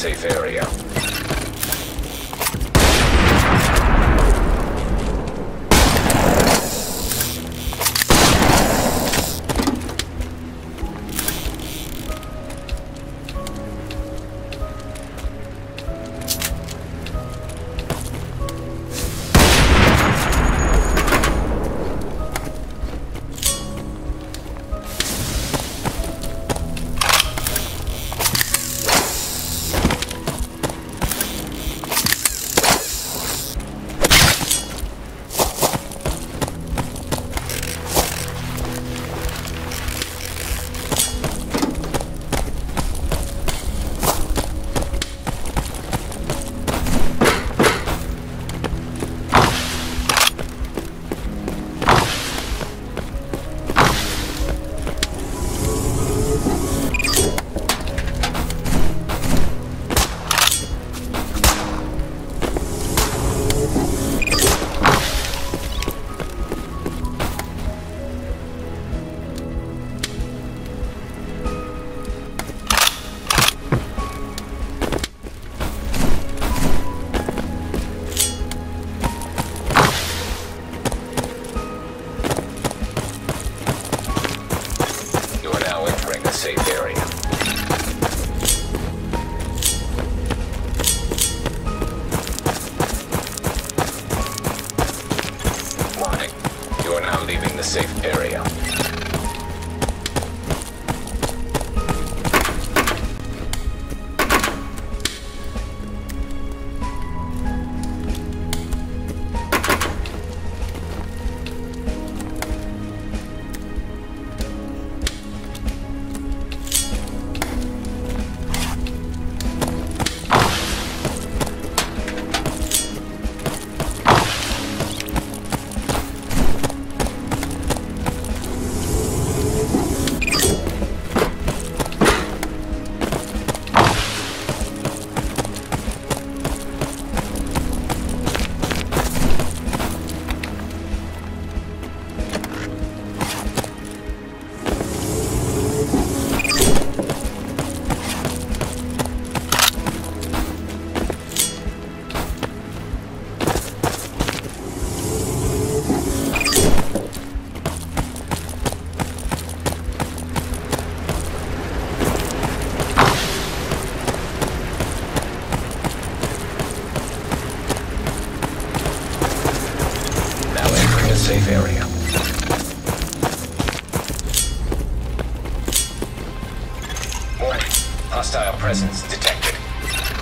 Safe area. Hostile presence detected.